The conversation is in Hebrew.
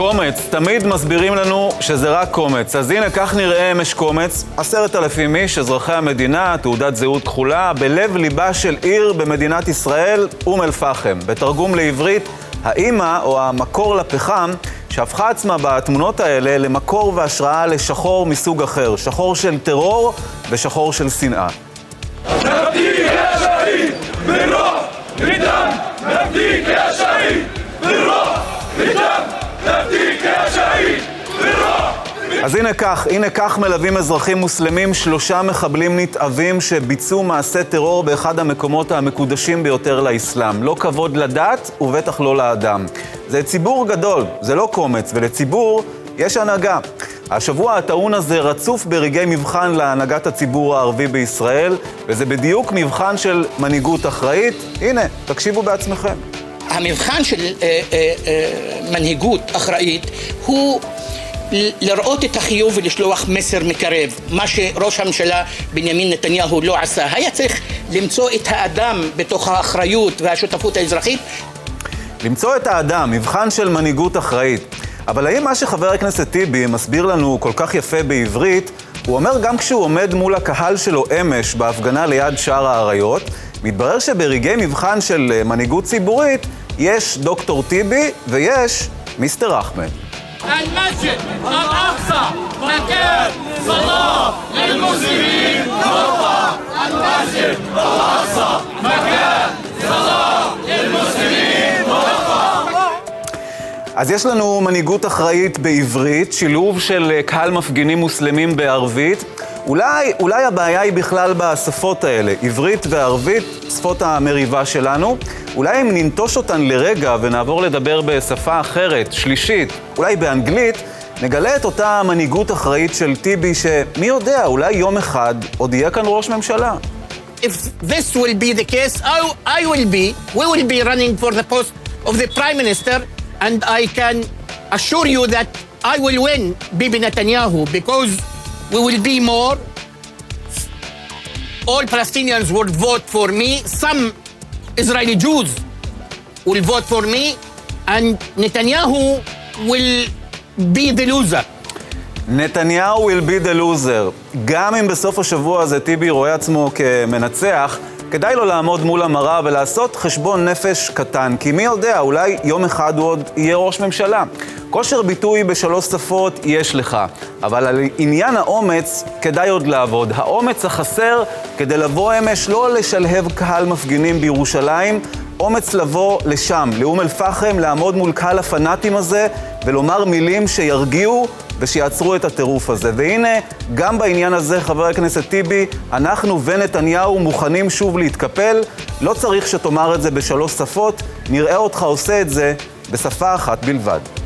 קומץ, תמיד מסבירים לנו שזה רק קומץ. אז הנה, כך נראה אמש קומץ, עשרת אלפים איש, אזרחי המדינה, תעודת זהות כחולה, בלב ליבה של עיר במדינת ישראל, אום אל-פחם. בתרגום לעברית, האימא או המקור לפחם, שהפכה עצמה בתמונות האלה למקור והשראה לשחור מסוג אחר, שחור של טרור ושחור של שנאה. אז הנה כך, הנה כך מלווים אזרחים מוסלמים שלושה מחבלים נתעבים שביצעו מעשה טרור באחד המקומות המקודשים ביותר לאסלאם. לא כבוד לדת ובטח לא לאדם. זה ציבור גדול, זה לא קומץ, ולציבור יש הנהגה. השבוע הטעון הזה רצוף ברגעי מבחן להנהגת הציבור הערבי בישראל, וזה בדיוק מבחן של מנהיגות אחראית. הנה, תקשיבו בעצמכם. המבחן של אה, אה, אה, מנהיגות אחראית הוא לראות את החיוב ולשלוח מסר מקרב. מה שראש הממשלה בנימין נתניהו לא עשה. היה צריך למצוא את האדם בתוך האחריות והשותפות האזרחית למצוא את האדם, מבחן של מנהיגות אחראית. אבל האם מה שחבר הכנסת טיבי מסביר לנו כל כך יפה בעברית, הוא אומר גם כשהוא עומד מול הקהל שלו אמש בהפגנה ליד שער האריות, מתברר שברגעי מבחן של אה, מנהיגות ציבורית יש דוקטור טיבי ויש מיסטר אחמד. المسجد الأقصى مكان صلاة للمسلمين نقطة المسجد الأقصى مكان صلاة للمسلمين אז יש לנו מנהיגות אחראית בעברית, שילוב של אה, קהל מפגינים מוסלמים בערבית. אולי, אולי הבעיה היא בכלל בשפות האלה, עברית וערבית, שפות המריבה שלנו. אולי אם ננטוש אותן לרגע ונעבור לדבר בשפה אחרת, שלישית, אולי באנגלית, נגלה את אותה מנהיגות אחראית של טיבי, שמי יודע, אולי יום אחד עוד יהיה כאן ראש ממשלה. if this will be the case, I, I will be, we will be running for the post of the prime minister, and I can assure you that I will win Bibi Netanyahu because we will be more. All Palestinians would vote for me. Some Israeli Jews will vote for me, and Netanyahu will be the loser. נתניהו will be the loser. גם אם בסוף השבוע הזה טיבי רואה עצמו כמנצח, כדאי לו לעמוד מול המראה ולעשות חשבון נפש קטן, כי מי יודע, אולי יום אחד הוא עוד יהיה ראש ממשלה. כושר ביטוי בשלוש שפות יש לך, אבל על עניין האומץ כדאי עוד לעבוד. האומץ החסר כדי לבוא אמש לא לשלהב קהל מפגינים בירושלים, אומץ לבוא לשם, לאום אל-פחם, לעמוד מול קהל הפנאטים הזה ולומר מילים שירגיעו ושיעצרו את הטירוף הזה. והנה, גם בעניין הזה, חבר הכנסת טיבי, אנחנו ונתניהו מוכנים שוב להתקפל. לא צריך שתאמר את זה בשלוש שפות, נראה אותך עושה את זה בשפה אחת בלבד.